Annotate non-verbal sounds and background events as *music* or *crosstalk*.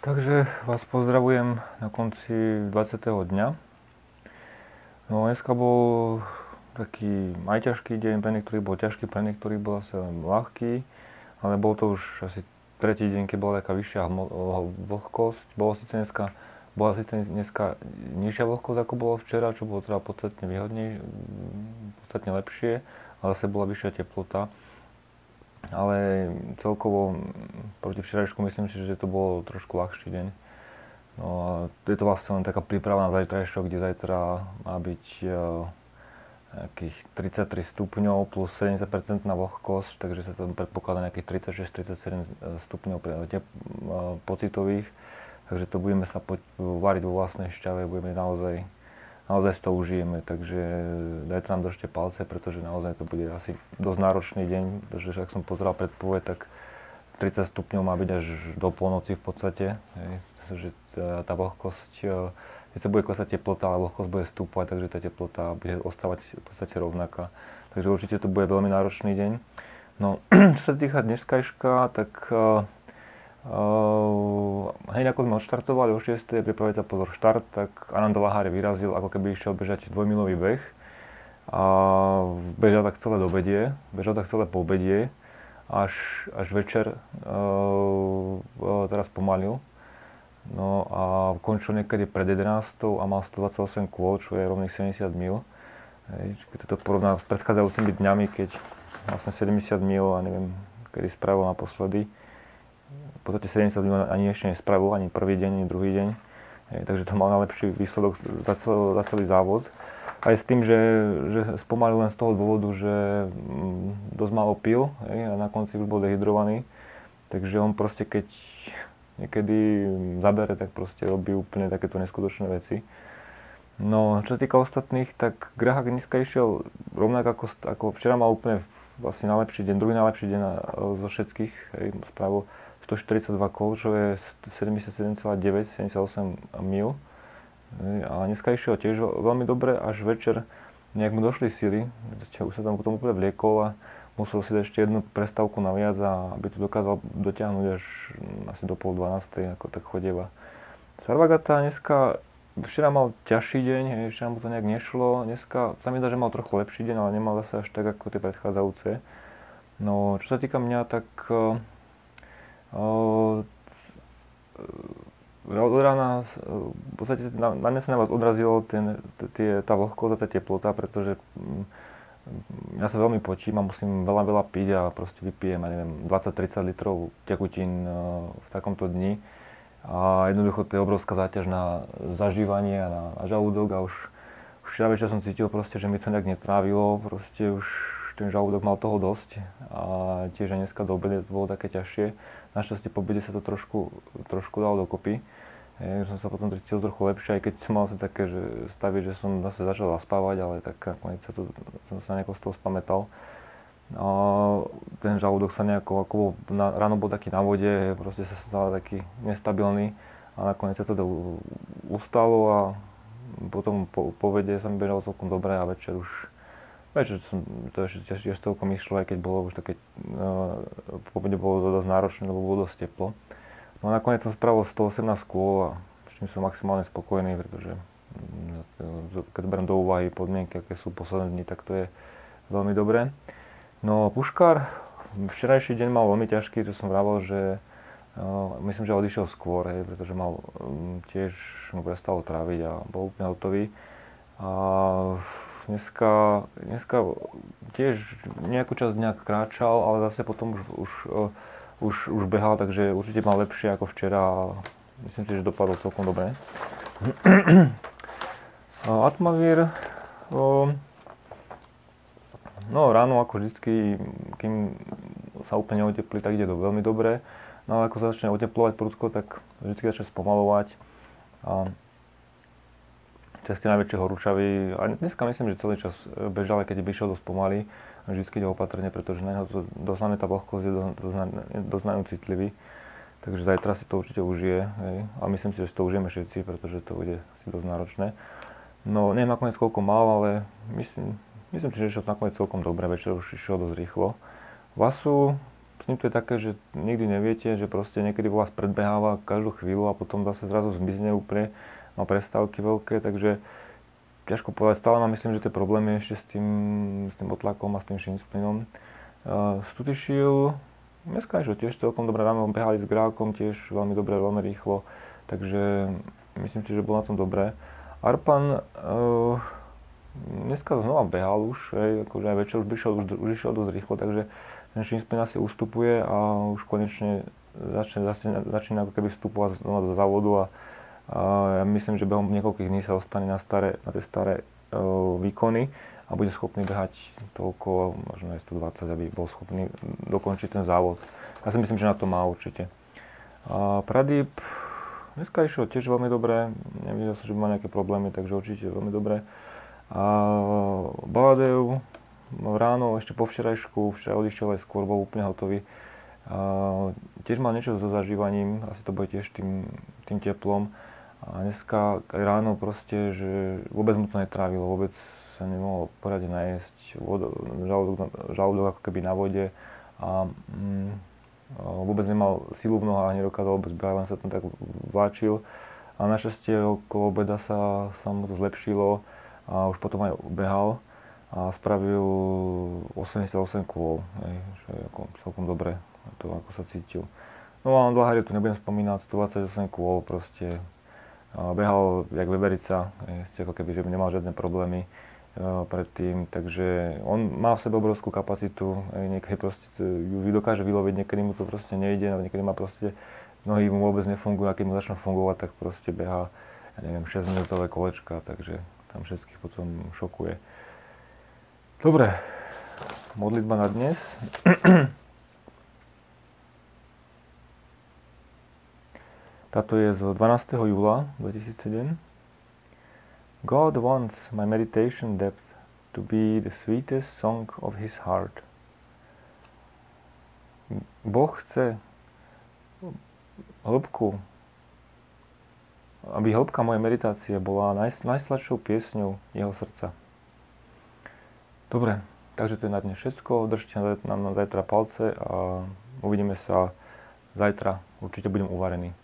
Takže vás pozdravujem na konci 20. dňa. No dneska bol taký aj ťažký deň, pre niektorých bol ťažký, pre niektorých bol asi ľahký, ale bol to už asi tretí deň, keď bola taká vyššia vlhkosť. Bolo síce dneska, bola síce dneska nižšia vlhkosť ako bolo včera, čo bolo teda podstatne výhodnej, podstatne lepšie, ale zase bola vyššia teplota ale celkovo proti včerajšku myslím si, že to bol trošku ľahší deň. No a je to vlastne len taká príprava na zajtrajšok, kde zajtra má byť uh, nejakých 33 stupňov plus 70% na vlhkosť, takže sa tam predpokladá nejakých 36-37 stupňov tep, uh, pocitových. Takže to budeme sa variť vo vlastnej šťave, budeme naozaj naozaj to užijeme, takže dajte nám držte palce, pretože naozaj to bude asi dosť náročný deň, pretože ak som pozeral predpoveď, tak 30 stupňov má byť až do polnoci v podstate, hej, že tá vlhkosť, keď sa bude klesať teplota, ale vlhkosť bude stúpať, takže tá teplota bude ostávať v podstate rovnaká. Takže určite to bude veľmi náročný deň. No, *clears throat* čo sa týka dneskajška, tak Uh, hneď ako sme odštartovali o 6. pripraviť sa pozor štart, tak Anand Lahari vyrazil, ako keby išiel bežať dvojmilový beh. A bežal tak celé do bedie, bežal tak celé po bedie, až, až večer uh, teraz pomalil. No a končil niekedy pred 11. a mal 128 kôl, čo je rovných 70 mil. Keď to porovná s predchádzajúcimi dňami, keď vlastne 70 mil a neviem, kedy spravil naposledy v podstate 70 minút ani ešte nespravil, ani prvý deň, ani druhý deň. Takže to mal najlepší výsledok za celý, za celý závod. Aj s tým, že, že spomalil len z toho dôvodu, že mm, dosť málo pil hej, a na konci už bol dehydrovaný. Takže on proste keď niekedy zabere, tak proste robí úplne takéto neskutočné veci. No, čo sa týka ostatných, tak Grahak dneska išiel rovnako ako, ako včera mal úplne vlastne najlepší deň, druhý najlepší deň zo všetkých, hej, spravil 142 kol, čo je 77,9, 78 mil. A dneska išiel tiež veľmi dobre, až večer nejak mu došli síly, už sa tam potom úplne vliekol a musel si dať ešte jednu prestávku naviac a aby to dokázal dotiahnuť až asi do pol 12, ako tak chodieva. Sarvagata dneska, včera mal ťažší deň, hej, včera mu to nejak nešlo, dneska sa mi zdá, že mal trochu lepší deň, ale nemal zase až tak ako tie predchádzajúce. No, čo sa týka mňa, tak od rána, v podstate na, na mňa sa na vás odrazilo ten, tie, tá vlhkosť a tá teplota, pretože mm, ja sa veľmi potím a musím veľa, veľa piť a proste vypijem, ja neviem, 20-30 litrov tekutín v takomto dni. A jednoducho to je obrovská záťaž na zažívanie a na, žalúdok a už, už večer som cítil proste, že mi to nejak netrávilo, proste už ten žalúdok mal toho dosť a tiež aj dneska do obede to bolo také ťažšie. Našťastie po obede sa to trošku, trošku dalo dokopy. Že som sa potom cítil trochu lepšie, aj keď som mal sa také že stavy, že som zase začal zaspávať, ale tak nakoniec sa to, som sa nejako z toho spamätal. A ten žalúdok sa nejako, ako bol, na, ráno bol taký na vode, proste sa stal taký nestabilný a nakoniec sa to ustalo a potom po, po vede sa mi bežalo celkom dobre a večer už Večer som to ešte tiež celkom išlo, aj keď bolo už také, uh, po bolo to dosť náročné, lebo bolo dosť teplo. No a nakoniec som spravil 118 kôl a s tým som maximálne spokojný, pretože mm, keď beriem do úvahy podmienky, aké sú posledné dni, tak to je veľmi dobré. No Puškár včerajší deň mal veľmi ťažký, to som vravel, že uh, myslím, že odišiel skôr, hej, pretože mal um, tiež mu prestalo tráviť a bol úplne hotový. A Dneska, dneska tiež nejakú časť dňa kráčal, ale zase potom už, už, eh, už, už behal, takže určite mal lepšie ako včera a myslím si, že dopadol celkom dobre. *clears throat* Atmavír, no ráno ako vždycky, kým sa úplne oteplí, tak ide to veľmi dobre. No ale ako sa začne oteplovať prudko, tak vždy začne spomalovať. A cez tie najväčšie horúčavy. A dneska myslím, že celý čas bežal, keď by išiel dosť pomaly. Vždy ide opatrne, pretože na neho to dosť tá vlhkosť je ňu citlivý. Takže zajtra si to určite užije. Hej. A myslím si, že si to užijeme všetci, pretože to bude si dosť náročné. No neviem nakoniec koľko mal, ale myslím, myslím si, že išiel nakoniec celkom dobre. Večer už išiel dosť rýchlo. Vasu, s ním to je také, že nikdy neviete, že proste niekedy vás predbeháva každú chvíľu a potom zase zrazu zmizne úplne, má prestávky veľké, takže ťažko povedať, stále mám myslím, že tie problémy ešte s tým, s tým otlakom a s tým shinsplynom. Uh, Stutišil, dneska je tiež celkom dobre ráno, behali s grákom tiež veľmi dobre, veľmi rýchlo, takže myslím si, že bol na tom dobré. Arpan, uh, dneska znova behal už, hej, akože aj večer už išiel, už, už išiel dosť rýchlo, takže ten Shinspin asi ustupuje a už konečne začne, začne, začína ako keby vstupovať znova do závodu a ja myslím, že behom niekoľkých dní sa ostane na, staré, na tie staré uh, výkony a bude schopný behať toľko, možno aj 120, aby bol schopný dokončiť ten závod. Ja si myslím, že na to má určite. A Pradip dneska išiel tiež veľmi dobre, nevidel som, že má nejaké problémy, takže určite veľmi dobre. A Baladev ráno, ešte po včerajšku, včera odišiel aj skôr, bol úplne hotový. A tiež mal niečo so zažívaním, asi to bude tiež tým, tým teplom. A dneska ráno proste, že vôbec mu to netrávilo, vôbec sa nemohol poradne najesť, žalúdok, žalúdok ako keby na vode a mm, vôbec nemal silu v nohách, nedokázal vôbec behať, len sa tam tak vláčil. A našťastie okolo obeda sa, sa mu to zlepšilo a už potom aj behal a spravil 88 kôl, čo je ako celkom dobre, to ako sa cítil. No a na dlhárie tu nebudem spomínať, 128 kôl proste, behal jak veberica, ste ako keby, že nemal žiadne problémy uh, predtým, takže on má v sebe obrovskú kapacitu, niekedy proste ju dokáže vyloviť, niekedy mu to proste nejde, niekedy má proste nohy mu vôbec nefungujú a keď mu začnú fungovať, tak proste beha, ja neviem, 6 minútové kolečka, takže tam všetkých potom šokuje. Dobre, modlitba na dnes. *clears throat* Táto je z 12. júla 2007. God wants my meditation depth to be the sweetest song of his heart. Boh chce hĺbku, aby hĺbka mojej meditácie bola naj, najsladšou piesňou jeho srdca. Dobre, takže to je na dnes všetko. Držte nám na zajtra palce a uvidíme sa zajtra. Určite budem uvarený.